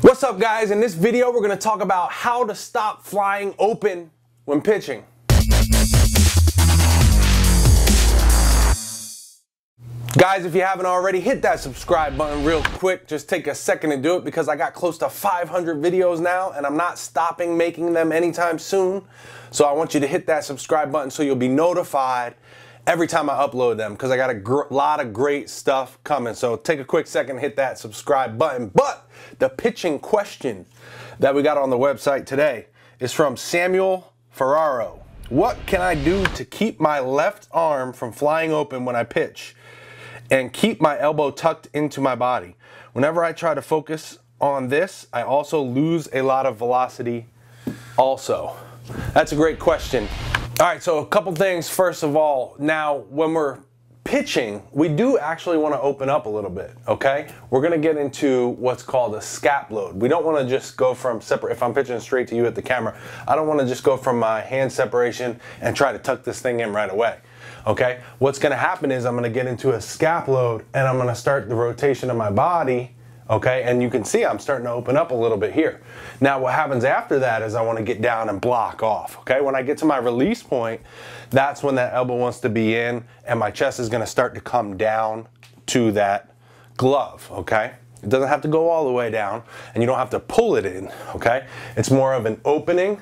What's up guys? In this video we're going to talk about how to stop flying open when pitching. Guys, if you haven't already, hit that subscribe button real quick. Just take a second to do it because I got close to 500 videos now and I'm not stopping making them anytime soon. So I want you to hit that subscribe button so you'll be notified every time I upload them because I got a lot of great stuff coming. So take a quick second, hit that subscribe button. But the pitching question that we got on the website today is from Samuel Ferraro. What can I do to keep my left arm from flying open when I pitch? and keep my elbow tucked into my body. Whenever I try to focus on this, I also lose a lot of velocity also. That's a great question. All right, so a couple things. First of all, now when we're pitching, we do actually want to open up a little bit, okay? We're going to get into what's called a scap load. We don't want to just go from separate, if I'm pitching straight to you at the camera, I don't want to just go from my hand separation and try to tuck this thing in right away okay? What's gonna happen is I'm gonna get into a scap load and I'm gonna start the rotation of my body, okay? And you can see I'm starting to open up a little bit here. Now what happens after that is I wanna get down and block off, okay? When I get to my release point, that's when that elbow wants to be in and my chest is gonna start to come down to that glove, okay? It doesn't have to go all the way down and you don't have to pull it in, okay? It's more of an opening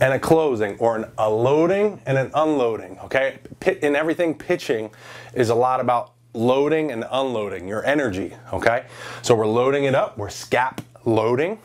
and a closing or an, a loading and an unloading, okay? In everything, pitching is a lot about loading and unloading your energy, okay? So we're loading it up, we're scap loading,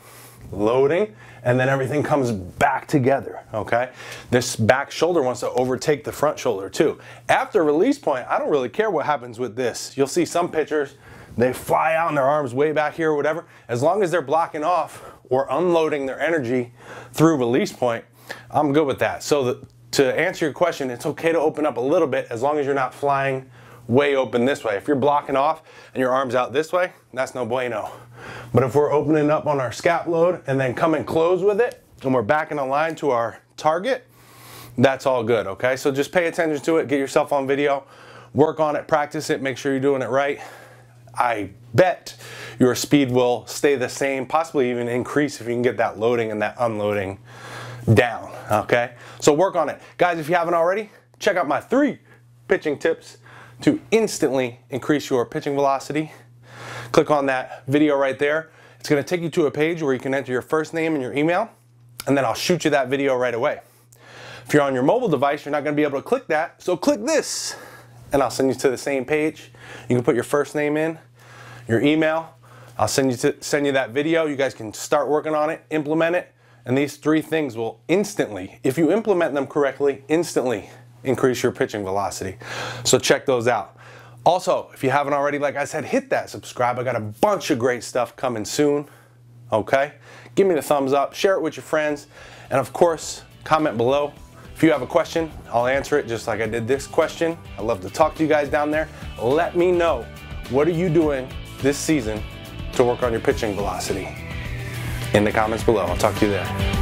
loading, and then everything comes back together, okay? This back shoulder wants to overtake the front shoulder too. After release point, I don't really care what happens with this. You'll see some pitchers, they fly out and their arms way back here or whatever. As long as they're blocking off or unloading their energy through release point, I'm good with that. So the, to answer your question, it's okay to open up a little bit as long as you're not flying way open this way. If you're blocking off and your arm's out this way, that's no bueno. But if we're opening up on our scap load and then coming close with it, and we're backing a line to our target, that's all good, okay? So just pay attention to it, get yourself on video, work on it, practice it, make sure you're doing it right. I bet your speed will stay the same, possibly even increase if you can get that loading and that unloading down, okay? So work on it. Guys, if you haven't already, check out my three pitching tips to instantly increase your pitching velocity. Click on that video right there. It's gonna take you to a page where you can enter your first name and your email, and then I'll shoot you that video right away. If you're on your mobile device, you're not gonna be able to click that, so click this, and I'll send you to the same page. You can put your first name in, your email, I'll send you to send you that video. You guys can start working on it, implement it, and these three things will instantly, if you implement them correctly, instantly increase your pitching velocity. So check those out. Also, if you haven't already, like I said, hit that subscribe. I got a bunch of great stuff coming soon. Okay? Give me the thumbs up, share it with your friends, and of course, comment below. If you have a question, I'll answer it just like I did this question. I love to talk to you guys down there. Let me know what are you doing this season to work on your pitching velocity in the comments below. I'll talk to you there.